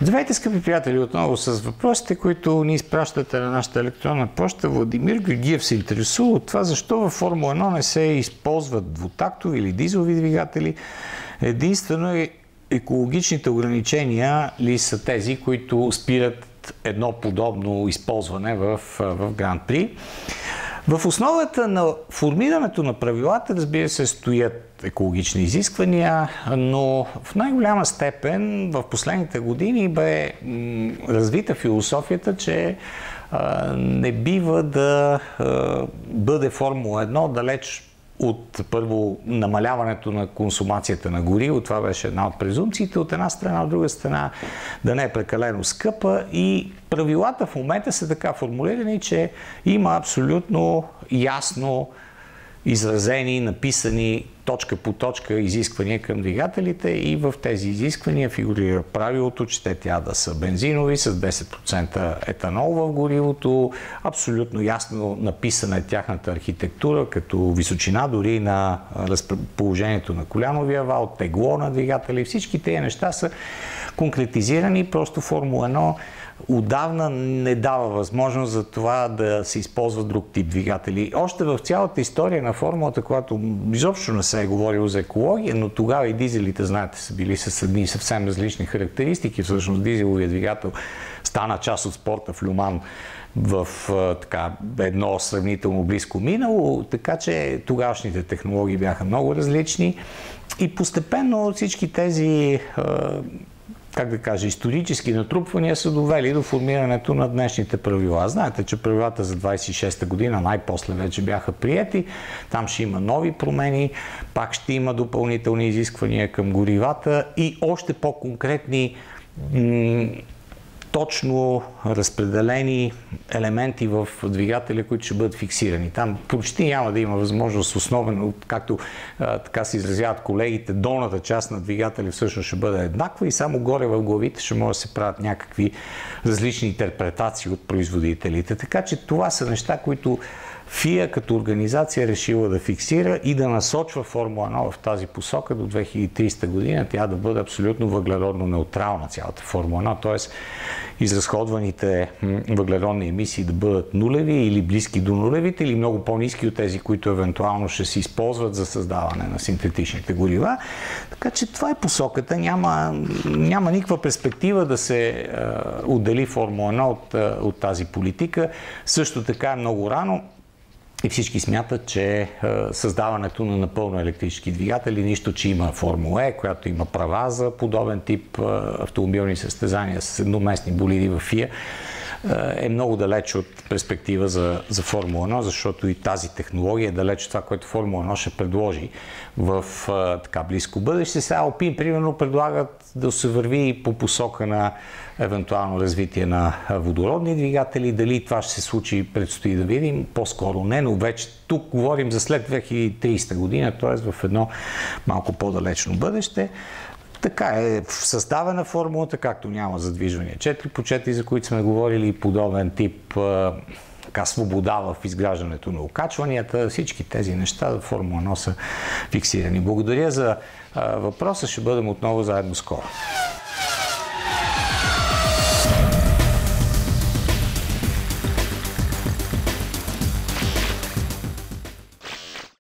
Здравейте, скъпи приятели, отново с въпросите, които ни изпращате на нашата електронна почта. Владимир Георгиев се интересува от това, защо във Формула 1 не се използват двутактови или дизелови двигатели. Единствено е екологичните ограничения ли са тези, които спират едно подобно използване в, в Гран При. В основата на формирането на правилата, разбира се, стоят екологични изисквания, но в най-голяма степен в последните години бе развита философията, че не бива да бъде Формула 1 далеч от първо намаляването на консумацията на гориво, това беше една от презумциите, от една страна, от друга страна да не е прекалено скъпа. И правилата в момента са така формулирани, че има абсолютно ясно изразени, написани точка по точка изисквания към двигателите и в тези изисквания фигурира правилото, че те трябва да са бензинови с 10% етанол в горивото. Абсолютно ясно написана е тяхната архитектура, като височина дори на разположението на коляновия вал, тегло на двигатели. Всички тези неща са конкретизирани. Просто Формула 1 отдавна не дава възможност за това да се използва друг тип двигатели. Още в цялата история на формулата, когато изобщо не се е говорило за екология, но тогава и дизелите, знаете, са били с едни съвсем различни характеристики. Всъщност дизеловия двигател стана част от спорта в Люман в така, едно сравнително близко минало, така че тогавашните технологии бяха много различни и постепенно всички тези как да кажа, исторически натрупвания са довели до формирането на днешните правила. Знаете, че правилата за 26-та година най-после вече бяха приети. Там ще има нови промени, пак ще има допълнителни изисквания към горивата и още по-конкретни точно разпределени елементи в двигателя, които ще бъдат фиксирани. Там почти няма да има възможност, основен, както а, така се изразяват колегите, долната част на двигателя всъщност ще бъде еднаква и само горе в главите ще може да се правят някакви различни интерпретации от производителите. Така че това са неща, които ФИА като организация решила да фиксира и да насочва Формула 1 в тази посока до 2300 година. Тя да бъде абсолютно въглеродно неутрална цялата Формула 1, т.е. изразходваните въглеродни емисии да бъдат нулеви или близки до нулевите или много по-низки от тези, които евентуално ще се използват за създаване на синтетичните горива. Така че това е посоката. Няма, няма никаква перспектива да се е, отдели Формула 1 от, от тази политика. Също така е много рано. И всички смятат, че е, създаването на напълно електрически двигатели, нищо, че има Формула Е, която има права за подобен тип е, автомобилни състезания с едноместни болиди в ФИА, е, е много далеч от перспектива за, за Формула 1, защото и тази технология е далеч от това, което Формула 1 ще предложи в а, така близко бъдеще. Сега Алпин, примерно, предлагат да се върви по посока на евентуално развитие на водородни двигатели. Дали това ще се случи, предстои да видим. По-скоро не, но вече тук говорим за след 2030 година, т.е. в едно малко по-далечно бъдеще. Така е съставена формулата, както няма задвижвания 4 по 4, за които сме говорили, подобен тип така свобода в изграждането на окачванията, всички тези неща в Формула 1 са фиксирани. Благодаря за въпроса, ще бъдем отново заедно скоро.